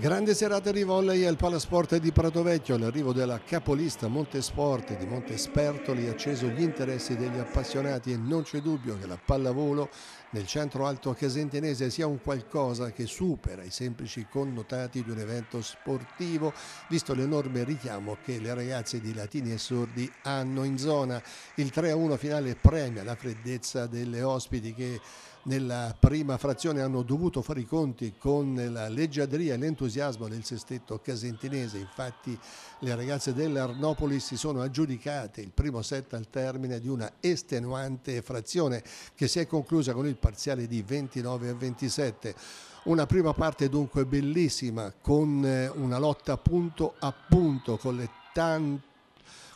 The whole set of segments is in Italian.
Grande serata di volley al Palasport di Pratovecchio, l'arrivo della capolista Montesport di Montespertoli ha acceso gli interessi degli appassionati e non c'è dubbio che la pallavolo nel centro alto casentinese sia un qualcosa che supera i semplici connotati di un evento sportivo, visto l'enorme richiamo che le ragazze di Latini e Sordi hanno in zona. Il 3-1 finale premia la freddezza delle ospiti che nella prima frazione hanno dovuto fare i conti con la leggiadria e l'entusiasmo del sestetto casentinese, infatti le ragazze dell'Arnopoli si sono aggiudicate il primo set al termine di una estenuante frazione che si è conclusa con il parziale di 29 a 27. Una prima parte dunque bellissima con una lotta punto a punto con le tante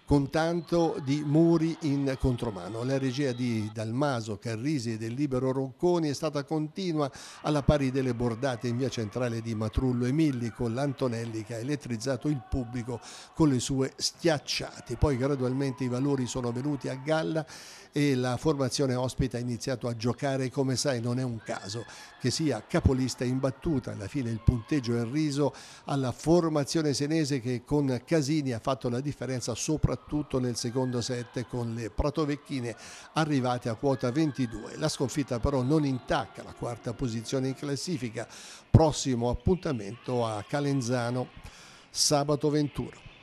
con tanto di muri in contromano. La regia di Dalmaso, Carrisi e del Libero Ronconi è stata continua alla pari delle bordate in via centrale di Matrullo e Milli con l'Antonelli che ha elettrizzato il pubblico con le sue schiacciate. Poi gradualmente i valori sono venuti a galla e la formazione ospite ha iniziato a giocare come sai non è un caso che sia capolista imbattuta alla fine il punteggio è riso alla formazione senese che con Casini ha fatto la differenza sopra soprattutto nel secondo set con le pratovecchine arrivate a quota 22. La sconfitta però non intacca la quarta posizione in classifica, prossimo appuntamento a Calenzano sabato 21.